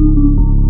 you